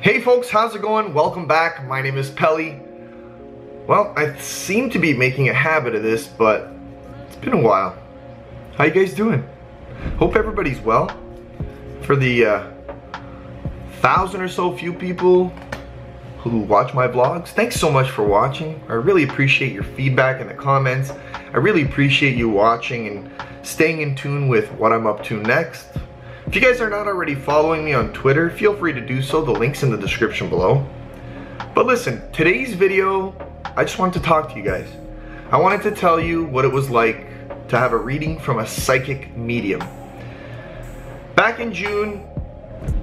Hey folks, how's it going? Welcome back. My name is Pelly. Well, I seem to be making a habit of this, but it's been a while. How you guys doing? Hope everybody's well. For the uh, thousand or so few people who watch my vlogs, thanks so much for watching. I really appreciate your feedback in the comments. I really appreciate you watching and staying in tune with what I'm up to next. If you guys are not already following me on Twitter, feel free to do so. The link's in the description below. But listen, today's video, I just wanted to talk to you guys. I wanted to tell you what it was like to have a reading from a psychic medium. Back in June,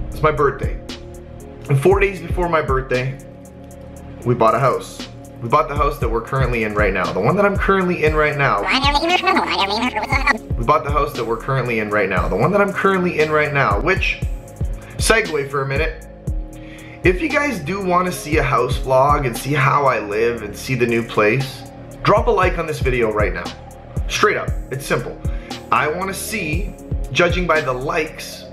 it's my birthday. And four days before my birthday, we bought a house. We bought the house that we're currently in right now. The one that I'm currently in right now. We bought the house that we're currently in right now. The one that I'm currently in right now, which, segue for a minute. If you guys do want to see a house vlog and see how I live and see the new place, drop a like on this video right now. Straight up, it's simple. I want to see, judging by the likes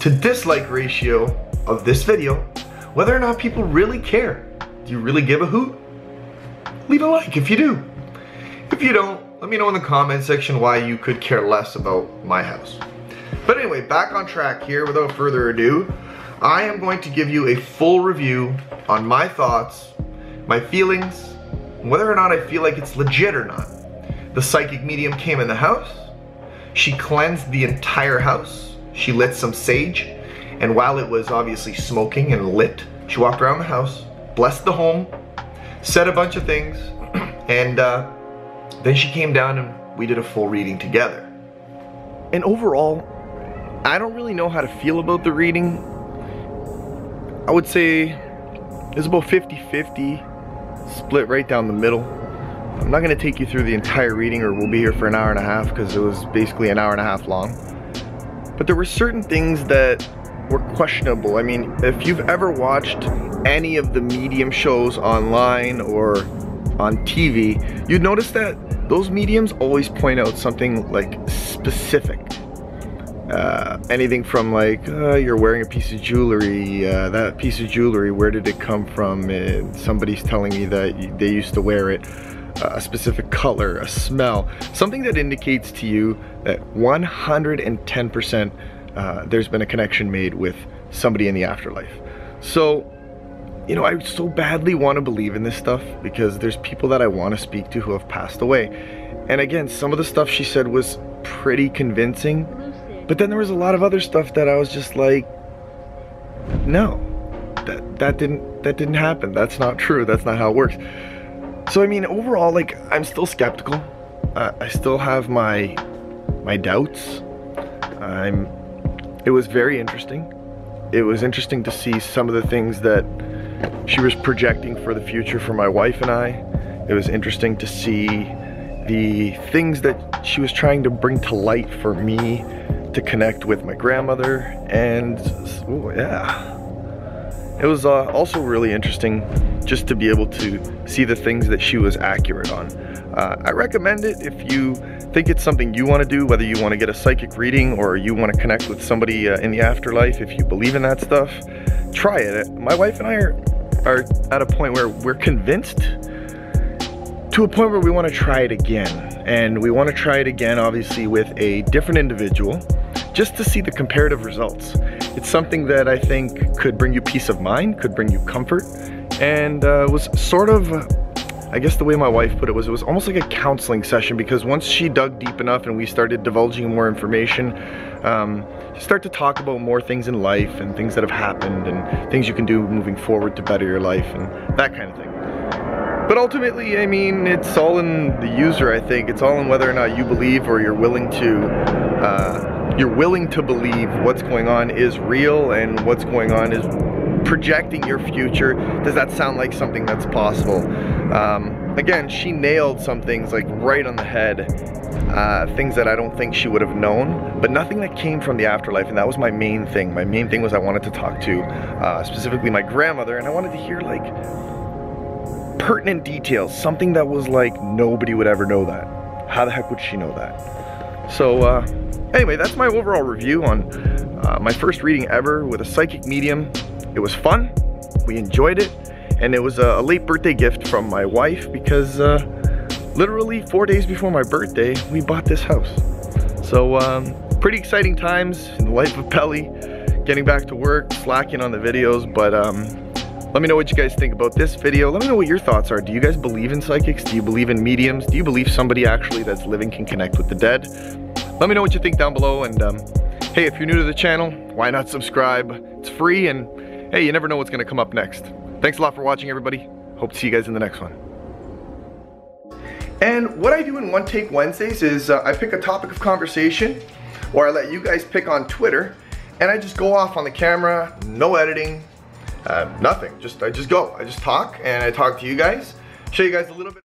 to dislike ratio of this video, whether or not people really care. Do you really give a hoot? Leave a like if you do. If you don't, let me know in the comment section why you could care less about my house. But anyway, back on track here without further ado. I am going to give you a full review on my thoughts, my feelings, whether or not I feel like it's legit or not. The psychic medium came in the house. She cleansed the entire house. She lit some sage. And while it was obviously smoking and lit, she walked around the house, blessed the home, said a bunch of things, and uh, then she came down and we did a full reading together. And overall, I don't really know how to feel about the reading. I would say it's about 50-50, split right down the middle. I'm not gonna take you through the entire reading or we'll be here for an hour and a half because it was basically an hour and a half long. But there were certain things that were questionable. I mean, if you've ever watched any of the medium shows online or on TV, you'd notice that those mediums always point out something like specific. Uh, anything from like, uh, you're wearing a piece of jewelry, uh, that piece of jewelry, where did it come from? And somebody's telling me that they used to wear it, uh, a specific color, a smell, something that indicates to you that 110% uh, there's been a connection made with somebody in the afterlife. So, you know, I so badly want to believe in this stuff because there's people that I want to speak to who have passed away. And again, some of the stuff she said was pretty convincing, but then there was a lot of other stuff that I was just like, no, that that didn't that didn't happen. That's not true. That's not how it works. So I mean, overall, like I'm still skeptical. Uh, I still have my my doubts. I'm it was very interesting. It was interesting to see some of the things that she was projecting for the future for my wife and I. It was interesting to see the things that she was trying to bring to light for me to connect with my grandmother and oh yeah. It was uh, also really interesting just to be able to see the things that she was accurate on. Uh, I recommend it if you think it's something you want to do, whether you want to get a psychic reading or you want to connect with somebody uh, in the afterlife, if you believe in that stuff, try it. My wife and I are, are at a point where we're convinced to a point where we want to try it again. And we want to try it again, obviously, with a different individual, just to see the comparative results. It's something that I think could bring you peace of mind, could bring you comfort, and uh, was sort of I guess the way my wife put it was it was almost like a counseling session because once she dug deep enough and we started divulging more information, um, start to talk about more things in life and things that have happened and things you can do moving forward to better your life and that kind of thing. But ultimately, I mean, it's all in the user, I think. It's all in whether or not you believe or you're willing to, uh, you're willing to believe what's going on is real and what's going on is projecting your future. Does that sound like something that's possible? Um, again, she nailed some things like right on the head. Uh, things that I don't think she would have known, but nothing that came from the afterlife, and that was my main thing. My main thing was I wanted to talk to uh, specifically my grandmother, and I wanted to hear like pertinent details, something that was like nobody would ever know that. How the heck would she know that? So uh, anyway, that's my overall review on uh, my first reading ever with a psychic medium. It was fun. We enjoyed it. And it was a, late birthday gift from my wife because uh, literally four days before my birthday, we bought this house. So um, pretty exciting times in the life of Pelly, getting back to work, slacking on the videos, but um, let me know what you guys think about this video. Let me know what your thoughts are. Do you guys believe in psychics? Do you believe in mediums? Do you believe somebody actually that's living can connect with the dead? Let me know what you think down below and um, hey, if you're new to the channel, why not subscribe? It's free and hey, you never know what's gonna come up next. Thanks a lot for watching everybody. Hope to see you guys in the next one. And what I do in One Take Wednesdays is uh, I pick a topic of conversation or I let you guys pick on Twitter and I just go off on the camera, no editing, uh, nothing. Just I just go. I just talk and I talk to you guys, show you guys a little bit.